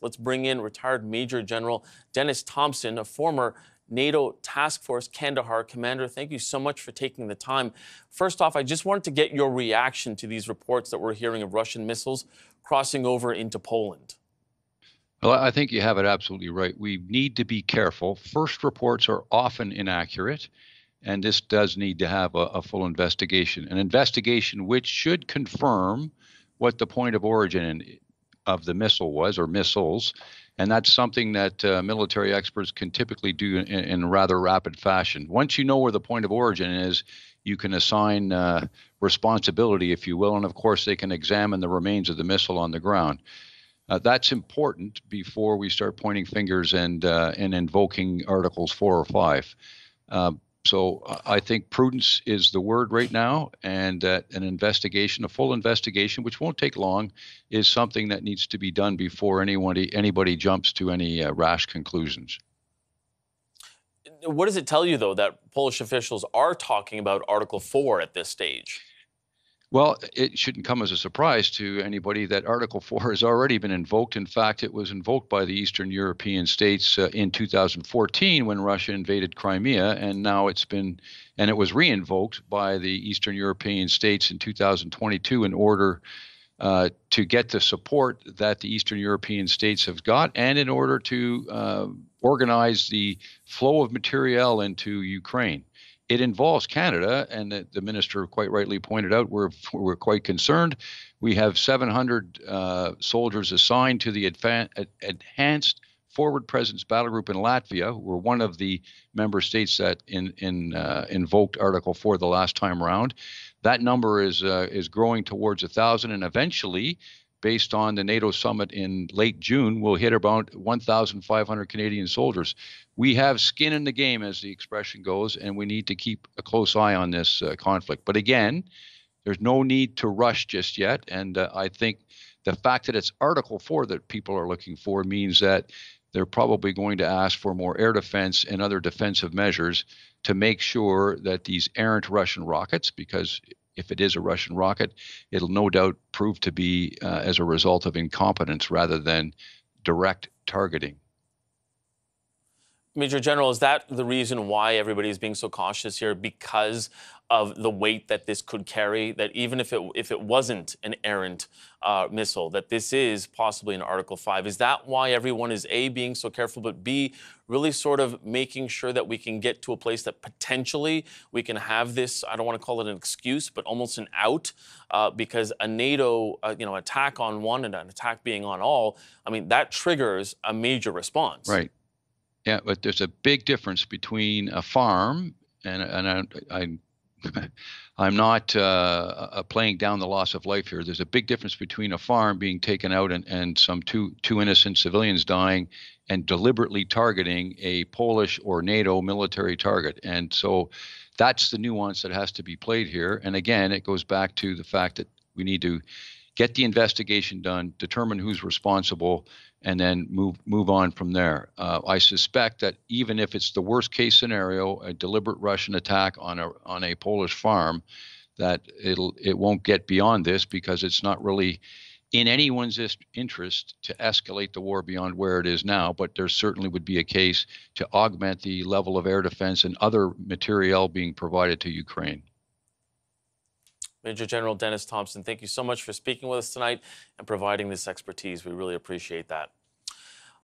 Let's bring in retired Major General Dennis Thompson, a former NATO Task Force Kandahar commander. Thank you so much for taking the time. First off, I just wanted to get your reaction to these reports that we're hearing of Russian missiles crossing over into Poland. Well, I think you have it absolutely right. We need to be careful. First reports are often inaccurate, and this does need to have a, a full investigation. An investigation which should confirm what the point of origin of the missile was or missiles. And that's something that uh, military experts can typically do in, in, rather rapid fashion. Once you know where the point of origin is, you can assign uh, responsibility, if you will. And of course, they can examine the remains of the missile on the ground. Uh, that's important before we start pointing fingers and, uh, and invoking Articles 4 or 5. Uh, so I think prudence is the word right now, and that an investigation, a full investigation, which won't take long, is something that needs to be done before anybody anybody jumps to any uh, rash conclusions. What does it tell you, though, that Polish officials are talking about Article Four at this stage? Well, it shouldn't come as a surprise to anybody that Article 4 has already been invoked. In fact, it was invoked by the Eastern European states uh, in 2014 when Russia invaded Crimea, and now it's been, and it was reinvoked by the Eastern European states in 2022 in order uh, to get the support that the Eastern European states have got, and in order to uh, organize the flow of materiel into Ukraine it involves Canada, and the, the, minister quite rightly pointed out we're we're quite concerned. We have 700 uh, soldiers assigned to the advan- enhanced forward presence battle group in Latvia. We're one of the member states that in, in uh, invoked Article 4 the last time around. That number is uh, is growing towards a thousand, and eventually based on the NATO summit in late June, we'll hit about 1,500 Canadian soldiers. We have skin in the game, as the expression goes, and we need to keep a close eye on this uh, conflict. But again, there's no need to rush just yet. And uh, I think the fact that it's Article 4 that people are looking for means that they're probably going to ask for more air defense and other defensive measures to make sure that these errant Russian rockets, because if it is a Russian rocket, it'll no doubt prove to be uh, as a result of incompetence rather than direct targeting. Major General, is that the reason why everybody is being so cautious here? Because of the weight that this could carry, that even if it if it wasn't an errant uh, missile, that this is possibly an Article Five. Is that why everyone is a being so careful, but b really sort of making sure that we can get to a place that potentially we can have this? I don't want to call it an excuse, but almost an out, uh, because a NATO uh, you know attack on one and an attack being on all, I mean that triggers a major response. Right. Yeah, but there's a big difference between a farm and and I, I I'm not uh, playing down the loss of life here. There's a big difference between a farm being taken out and, and some two two innocent civilians dying, and deliberately targeting a Polish or NATO military target. And so, that's the nuance that has to be played here. And again, it goes back to the fact that we need to get the investigation done, determine who's responsible, and then move move on from there. Uh, I suspect that even if it's the worst case scenario, a deliberate Russian attack on a on a Polish farm, that it'll it won't get beyond this because it's not really in anyone's interest to escalate the war beyond where it is now, but there certainly would be a case to augment the level of air defense and other materiel being provided to Ukraine. Major General Dennis Thompson, thank you so much for speaking with us tonight and providing this expertise. We really appreciate that.